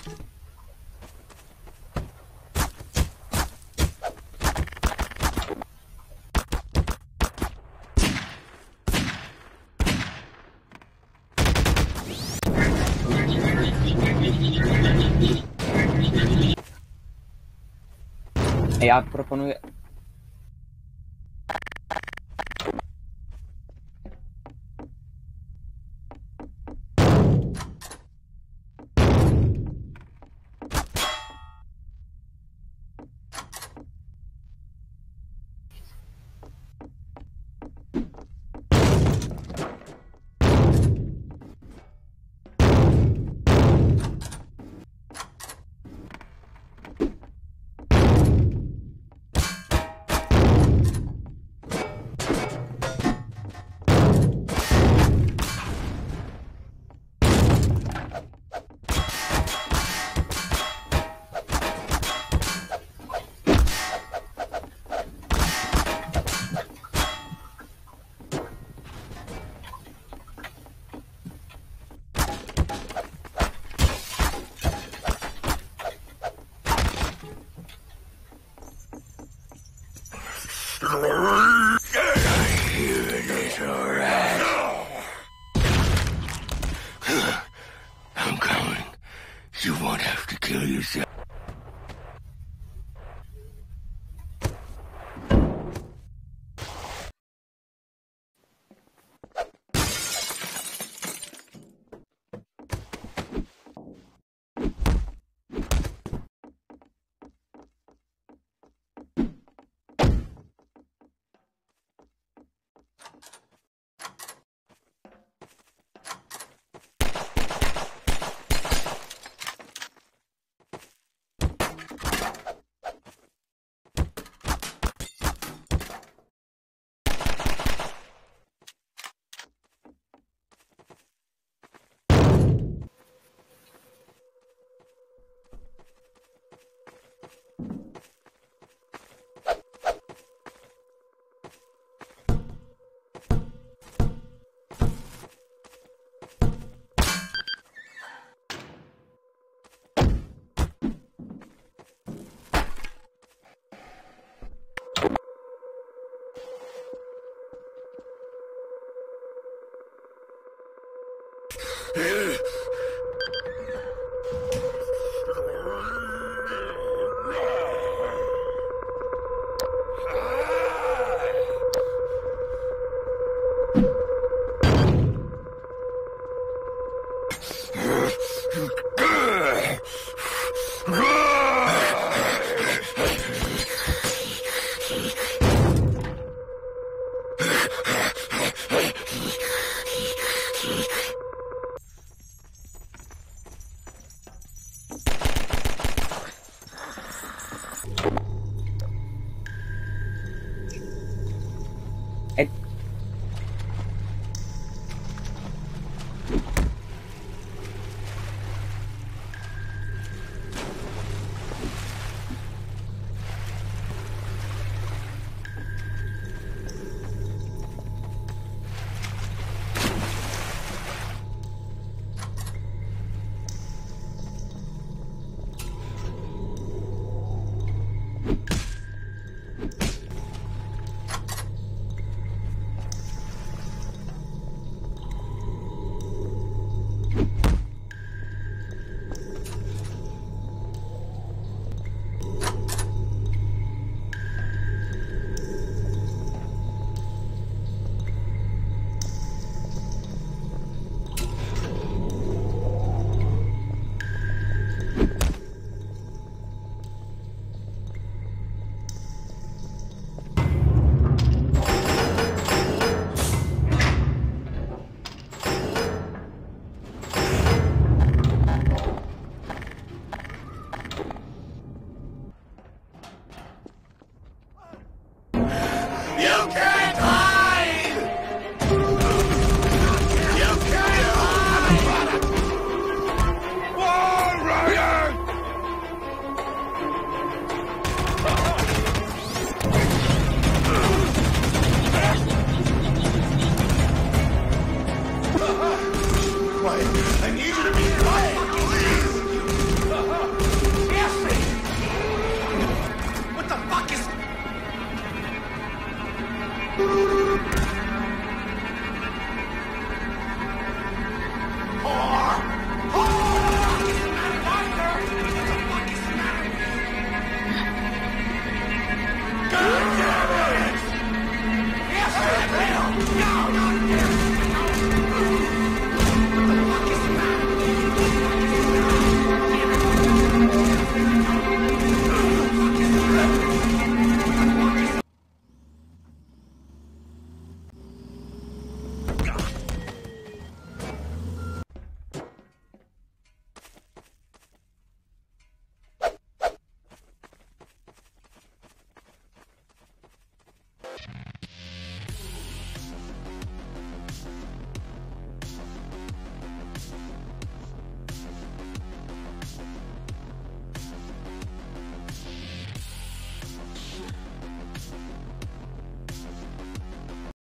A ja Yeah.